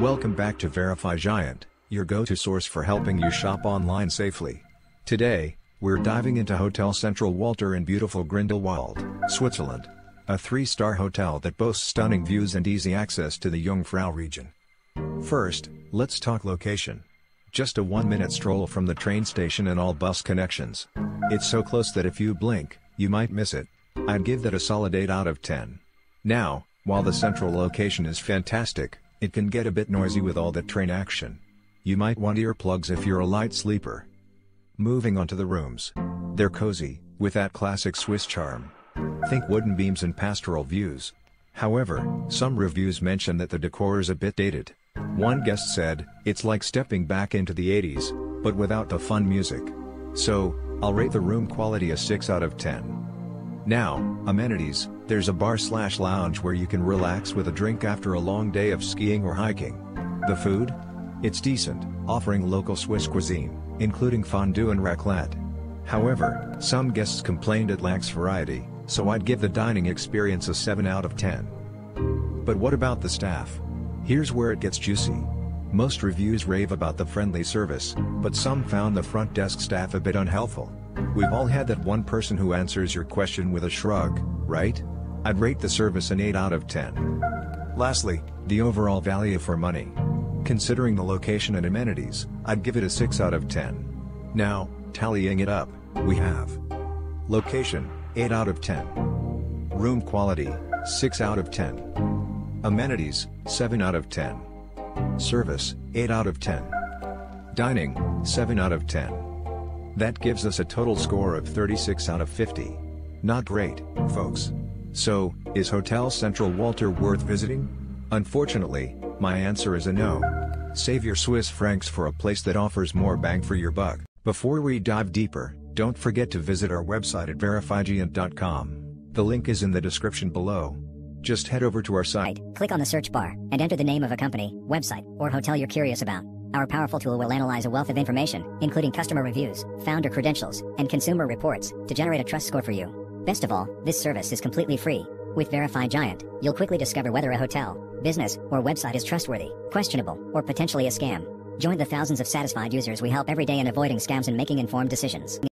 Welcome back to Verify Giant, your go-to source for helping you shop online safely. Today, we're diving into Hotel Central Wolter in beautiful Grindelwald, Switzerland. A three-star hotel that boasts stunning views and easy access to the Jungfrau region. First, let's talk location. Just a one-minute stroll from the train station and all bus connections. It's so close that if you blink, you might miss it. I'd give that a solid 8 out of 10. Now, while the central location is fantastic, it can get a bit noisy with all that train action. You might want earplugs if you're a light sleeper. Moving on to the rooms. They're cozy, with that classic Swiss charm. Think wooden beams and pastoral views. However, some reviews mention that the decor is a bit dated. One guest said, it's like stepping back into the 80s, but without the fun music. So, I'll rate the room quality a 6 out of 10. Now, amenities, there's a bar slash lounge where you can relax with a drink after a long day of skiing or hiking. The food? It's decent, offering local Swiss cuisine, including fondue and raclette. However, some guests complained it lacks variety, so I'd give the dining experience a 7 out of 10. But what about the staff? Here's where it gets juicy. Most reviews rave about the friendly service, but some found the front desk staff a bit unhelpful. We've all had that one person who answers your question with a shrug, right? I'd rate the service an 8 out of 10. Lastly, the overall value for money. Considering the location and amenities, I'd give it a 6 out of 10. Now, tallying it up, we have Location, 8 out of 10. Room quality, 6 out of 10. Amenities, 7 out of 10. Service, 8 out of 10. Dining, 7 out of 10. That gives us a total score of 36 out of 50. Not great, folks. So, is Hotel Central Wolter worth visiting? Unfortunately, my answer is a no. Save your Swiss francs for a place that offers more bang for your buck. Before we dive deeper, don't forget to visit our website at verifygiant.com. The link is in the description below. Just head over to our site. Click on the search bar and enter the name of a company, website, or hotel you're curious about. Our powerful tool will analyze a wealth of information, including customer reviews, founder credentials, and consumer reports, to generate a trust score for you. Best of all, this service is completely free. With Verify Giant, you'll quickly discover whether a hotel, business, or website is trustworthy, questionable, or potentially a scam. Join the thousands of satisfied users we help every day in avoiding scams and making informed decisions.